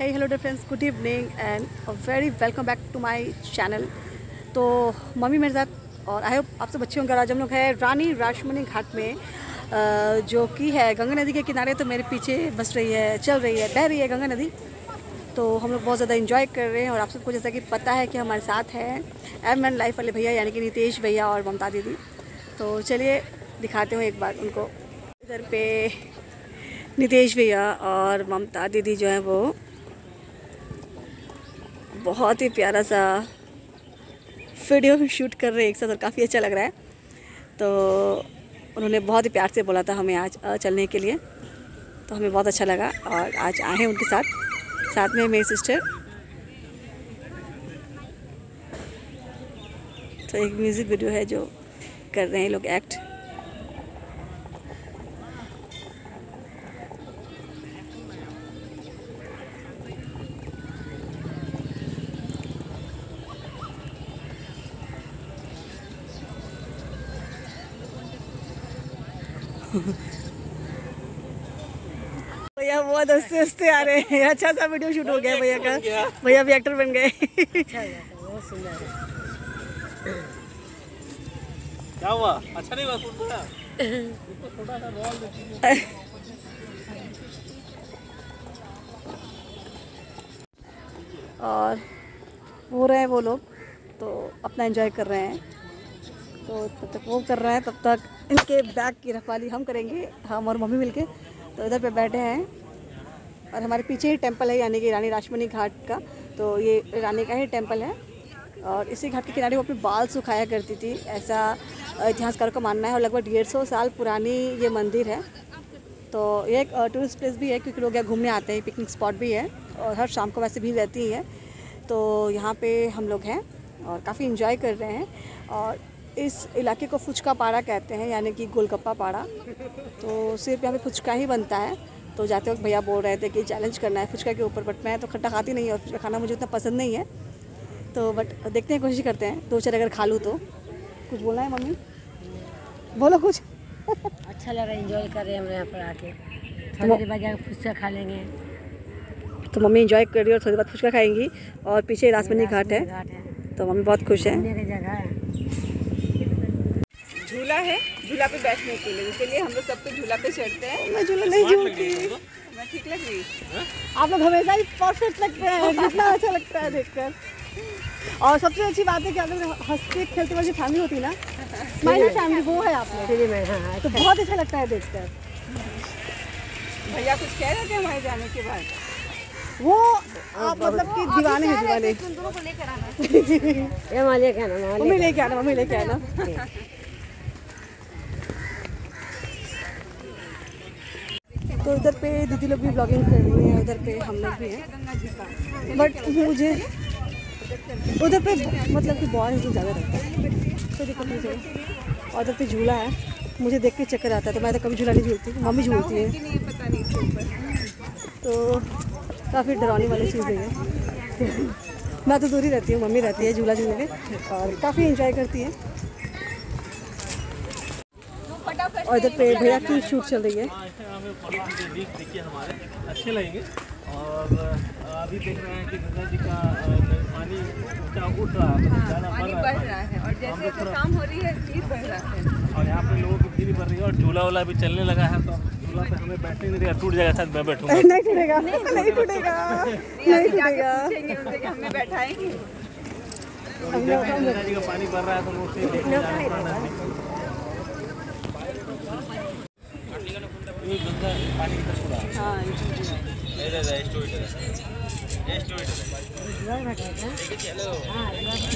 hey, hello dear good evening and a very welcome back to my channel. तो mummy मेरे साथ और I hope आप सब और आज हम लोग हैं रानी राशमनी घाट में जो कि है गंगा नदी के किनारे तो मेरे पीछे बस रही है, चल रही है, बह रही है गंगा नदी। तो हम लोग बहुत ज़्यादा इन्जॉय कर रहे हैं और आप सबको जैसा कि पता है कि हमारे साथ हैं एम एन लाइफ वाले भैया, यानी कि नितेश भैया और ममता दीदी। तो चलिए दिखाते हो एक बार उनको। इधर पे नितेश भैया और ममता दीदी जो है वो बहुत ही प्यारा सा वीडियो शूट कर रहे हैं एक साथ और काफ़ी अच्छा लग रहा है। तो उन्होंने बहुत ही प्यार से बोला था हमें आज चलने के लिए। तो हमें बहुत अच्छा लगा और आज आए हैं उनके साथ। साथ में मेरी सिस्टर तो एक म्यूज़िक वीडियो है जो कर रहे हैं लोग एक्ट भैया बहुत हँसते हँसते आ रहे हैं। अच्छा सा वीडियो शूट हो गया भैया का। भैया भी एक्टर बन गए। क्या हुआ? अच्छा नहीं हुआ सुन और वो रहे हैं वो लोग तो अपना एंजॉय कर रहे हैं। तो तब तक वो कर रहे हैं तब तक इनके बैग की रखवाली हम करेंगे, हम और मम्मी मिलके। तो इधर पे बैठे हैं और हमारे पीछे ही टेंपल है, यानी कि रानी राशमनी घाट का। तो ये रानी का ही टेंपल है और इसी घाट के किनारे वो अपने बाल सुखाया करती थी। ऐसा इतिहासकारों का मानना है और लगभग डेढ़ सौ साल पुरानी ये मंदिर है। तो ये एक टूरिस्ट प्लेस भी है, क्योंकि लोग यहाँ घूमने आते हैं पिकनिक स्पॉट भी है और हर शाम को वैसे भी रहती ही है। तो यहाँ पे हम लोग हैं और काफ़ी इन्जॉय कर रहे हैं और इस इलाके को फुचका पाड़ा कहते हैं यानी कि गोलगप्पा पाड़ा। तो सिर्फ़ यहाँ पे फुचका ही बनता है। तो जाते वक्त भैया बोल रहे थे कि चैलेंज करना है फुचका के ऊपर बट मैं तो खट्टा खाती नहीं और फुचका खाना मुझे उतना पसंद नहीं है। तो बट देखते हैं कोशिश करते हैं। दो चार अगर खा लूँ तो। कुछ बोलना है मम्मी? बोलो कुछ। अच्छा लग रहा है एंजॉय कर रहे हैं हम यहाँ पर आके। थोड़ी देर बाद फुचका खा लेंगे। तो मम्मी इंजॉय कर रही है और थोड़ी बाद फुचका खाएँगी। और पीछे रासमनी घाट है। तो मम्मी बहुत खुश है। जगह है। झूला है झूला पे बैठने के लिए। उसके लिए हम लोग सबको झूला पे चढ़ते हैं। मैं झूला नहीं झूलती। मैं ठीक लग रही आप लोग हमेशा ही परफेक्ट लगते हैं कितना अच्छा लगता है देखकर। और सबसे अच्छी बात है कि आप लोग हँसते खेलते वाली फैमिली होती ना स्माइली फैमिली वो है आप लोग। हाँ तो बहुत अच्छा लगता है देखकर। भैया कुछ कह रहे थे हमारे जाने के बाद? वो आप मतलब कि दीवाने हैं दीवाने। ये मालिक है ना मम्मी लेके आना मम्मी लेके आना। तो उधर पे दीदी लोग भी ब्लॉगिंग कर रही हैं, उधर पे हम लोग भी हैं। बट मुझे उधर पे मतलब कि बॉयज़ लोग ज़्यादा रहता है। दिक्कत नहीं चाहिए और उधर पे झूला है, मुझे देख के चक्कर आता है तो मैं तो कभी झूला नहीं झूलती, मम्मी झूलती है। तो काफ़ी डरावनी वाली चीज़ है मैं तो दूर ही रहती हूँ, मम्मी रहती है झूला झूलने के और काफ़ी इंजॉय करती है। और इधर पे भैया की शूट चल रही है। अच्छे लगेंगे। और अभी देख रहे हैं कि गंगा जी का पानी ऊँचा उठ रहा है ज़्यादा बढ़ पानी रहा बढ़ है। रहा है। और जैसे शाम हो रही है भीड़ बढ़ रहा है। और यहाँ पे लोगों की भीड़ बढ़ रही है और झूला वूला भी चलने लगा है तो झूला पे हमें बैठने नहीं देगा। टूट जाएगा शायद मैं बैठूँगा। नहीं टूटेगा नहीं टूटेगा। नहीं टूटेगा। पूछेंगे उनसे कि हमें बैठाएँगे। तो हैं गंगा जी का पानी बढ़ रहा है तो लोग देखने जा रहे हैं पानी। ये गंगा पानी की तरफ़ पूरा हाँ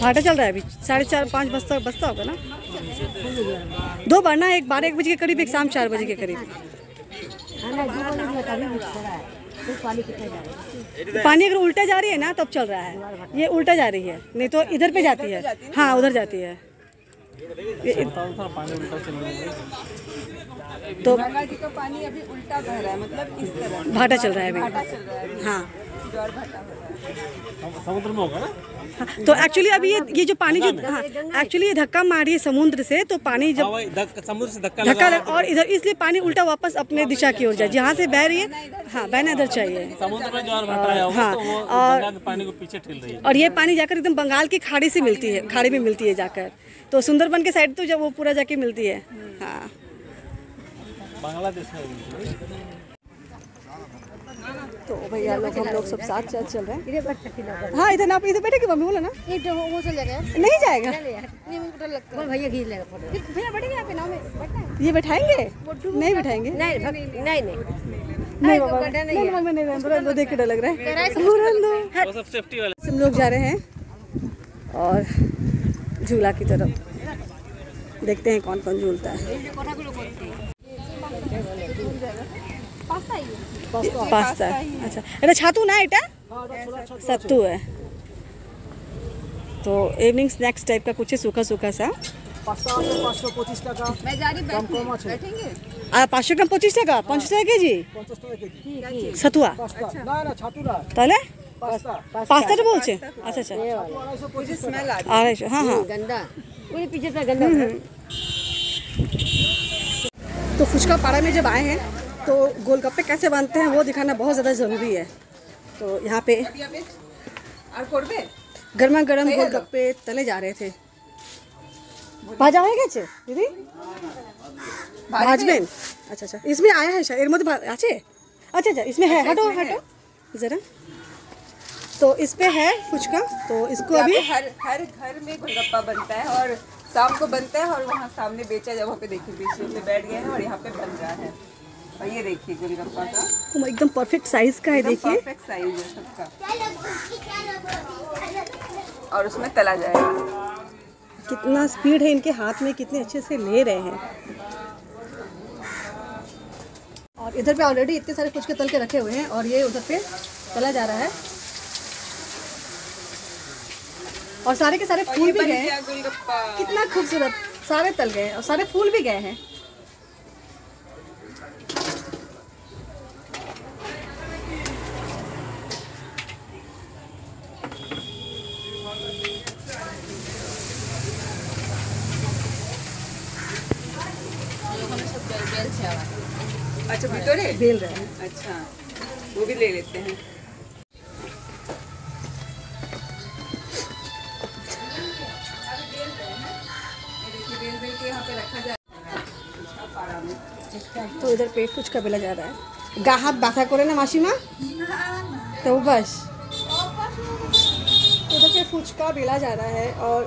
भाटा चल रहा है अभी। साढ़े चार, पाँच बजता बजता होगा ना? दो बार ना, एक बारह एक बजे के करीब, एक शाम चार बजे के करीब। पानी अगर उल्टा जा रही है ना, तब चल रहा है। ये उल्टा जा रही है, नहीं तो इधर पे जाती है। हाँ उधर जाती है। तो गंगा जी का पानी अभी उल्टा बह रहा है मतलब इस तरह? भाटा चल रहा है अभी। है। हाँ हो है समुद्र में होगा ना? हाँ, तो एक्चुअली अभी ये ये जो पानी जो हाँ एक्चुअली ये धक्का मारी है समुद्र से तो पानी हाँ जब समुद्र से धक्का धक्का लग और इधर इसलिए पानी उल्टा वापस अपने दिशा की ओर जाए। जहाँ से बह रही है हाँ बहना इधर चाहिए। समुद्र में ज्वार भाटा आया होगा हाँ, तो और- पानी को पीछे ठेल रही है। और ये पानी जाकर एकदम बंगाल की खाड़ी से मिलती है खाड़ी में मिलती है जाकर। तो सुंदरबन के साइड तो जब वो पूरा जाके मिलती है। हाँ। बांग्लादेश में। तो भैया लोग हम लोग सब साथ साथ चल रहे हैं। बैठ है। हाँ इधर ना आप इधर बैठेगी मम्मी बोलो ना? तो वो चल जाएगा नहीं जाएगा। है भैया खींच लेगा भैया बैठेंगे यहाँ नाव में ये बैठाएँगे? नहीं बैठाएँगे। नहीं नहीं नहीं नहीं। नहीं नहीं। नहीं रहने दो, रहने दो देख के डर लग रहा है। वो सब सेफ्टी वाले। हम लोग जा रहे हैं और झूला की तरफ़। देखते हैं कौन कौन झूलता है। पास्ता अच्छा এটা ছাতু না এটা सत्तू है तो इवनिंग स्नैक्स टाइप का कुछ है सूखा सूखा सा मैं जा रही बैठने बैठेंगे আর পাঁচশো গ্রাম পঁচিশ টাকা পঞ্চাশ টাকা কেজি সাতুয়া তাহলে পাস্তাটা বলছে আচ্ছা আচ্ছা मुझे स्मेल आ আড়াইশো হ্যাঁ হ্যাঁ गंदा पूरे पीछे से गंदा तो फुचका पाड़ा में जब आए हैं तो गोलगप्पे कैसे बनते हैं वो दिखाना बहुत ज़्यादा ज़रूरी है तो यहाँ पे रही और कोड़बे गर्मा गर्म गोलगप्पे तले जा रहे थे ভাজা হয়ে গেছে দিদি ভাজবেন अच्छा अच्छा इसमें आया है शायद এর মধ্যে ভা- আছে अच्छा अच्छा इसमें है हटो हटो ज़रा तो इस पे है फुचका तो इसको यहाँ अभी पे हर हर घर में गोलगप्पा बनता है और शाम को बनता है और वहाँ सामने बेचा जाए वहाँ पे देखिए बीच में बैठ गए हैं और यहाँ पे बन रहा है और ये देखिए गोलगप्पा का। एकदम परफेक्ट साइज़ का है देखिए। परफेक्ट साइज़ है सबका। और उसमें तला जाएगा। कितना स्पीड है इनके हाथ में कितने अच्छे से ले रहे हैं। और इधर पे ऑलरेडी इतने सारे कुछ के तल के रखे हुए हैं और ये उधर पे तला जा रहा है। और सारे के सारे फूल भी गए हैं। कितना खूबसूरत। सारे तल गए और सारे फूल भी गए हैं। अच्छा भितोरे बेल रहे हैं अच्छा वो भी ले लेते हैं তো इधर पे फुचका बेला जा रहा है গা হাত ব্যথা করে না মাসিমা तो बस तो इधर पे फुचका बेला जा रहा है और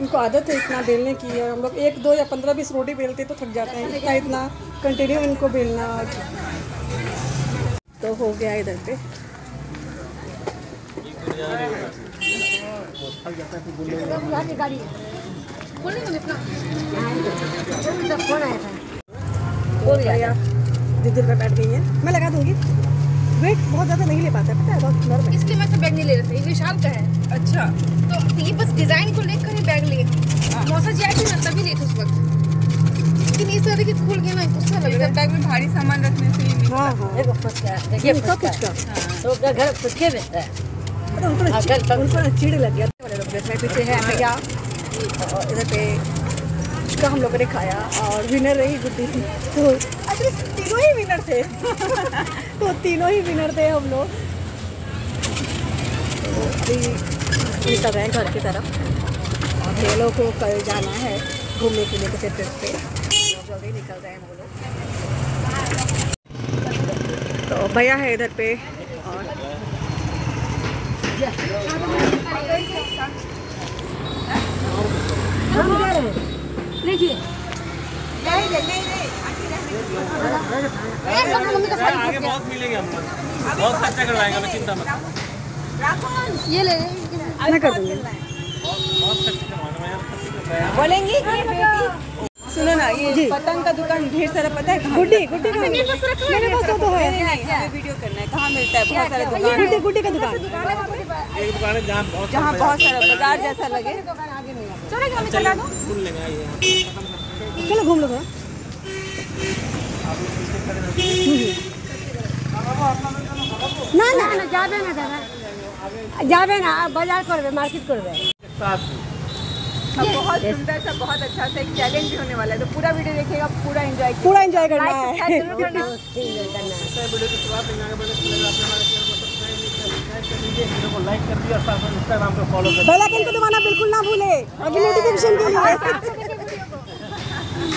इनको आदत है इतना बेलने की है हम लोग एक दो या पंद्रह बीस रोटी बेलते तो थक जाते हैं। इतना इतना कंटिन्यू इनको बेलना तो हो गया इधर पे। हो। दीदी पे बैठ गई हैं। मैं लगा दूँगी। वेट बहुत ज़्यादा नहीं ले पाता है पता है बहुत नर्म है। इसलिए मैं सब बैग नहीं ले रहा था ये विशाल का है। अच्छा। तो ये बस डिज़ाइन को लेकर ही बैग लिए। मौसा जी आई थी ना तभी लिए थे उस वक्त। लेकिन इस तरह के खुल गया ना गुस्सा लग रहा सब बैग में भारी सामान रखने से ही नहीं हाँ हाँ। देखो फुचका देखिए फुचका फुचका तो अपना घर फुचके बेचता है। पता उनको अगर चि- उनको चिड़ लग गया पीछे है भैया। इधर पे उसका हम लोगों ने खाया और विनर रही गुड्डी। तो एक्चुअली तीनों ही विनर थे। तो तीनों ही विनर थे हम लोग। तो अभी निकल रहे हैं घर की तरफ़। और खेलों को कल जाना है घूमने के लिए किसी ट्रिप पे। जल्दी निकल रहे हैं हम लोग। तो भैया है इधर पे और हम जा रहे हैं लीजिए आगे बहुत मिलेंगे हम लोग। बहुत खर्चा करवाएँगे हमें चिंता मत ये ले कर दूँगी बहुत खर्चा करवाना बोलेंगी कि बेटी सुनो ना ये पतंग का दुकान ढेर सारा पता है कहाँ गुड्डी गुड्डी का मेरे पास तो, है हमें वीडियो करना है कहाँ मिलता है बहुत सारे दुकान गुड्डी गुड्डी का दुकान। एक दुकान है जहाँ बहुत सारा बाज़ार जैसा लगे। चलो चला दो। घूम लेंगे आइए चलो घूम लो भैया। ना ना ना जाबे ना दादा जाबे ना बाज़ार करबे मार्केट करबे बहुत सुंदर सा बहुत अच्छा सा एक चैलेंज भी होने वाला है। तो पूरा वीडियो देखिएगा पूरा एंजॉय पूरा एंजॉय करना है। बेल आइकन को दबाना बिल्कुल ना भूले? आगे नोटिफिकेशन के लिए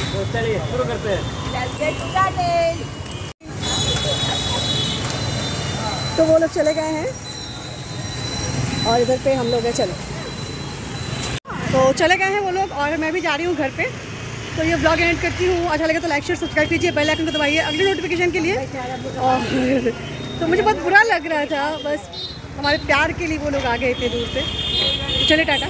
तो चलिए शुरू करते हैं. तो वो लोग चले गए हैं। और इधर पे हम लोग हैं चलो। तो चले गए हैं वो लोग और मैं भी जा रही हूँ घर पे। तो ये ब्लॉग एंड करती हूँ। अच्छा लगे तो लाइक शेयर सब्सक्राइब कीजिए। बेल आइकन को दबाइए अगले नोटिफिकेशन के लिए। और तो मुझे बहुत बुरा लग रहा था बस। हमारे प्यार के लिए वो लोग आ गए थे दूर से। तो चले टाटा।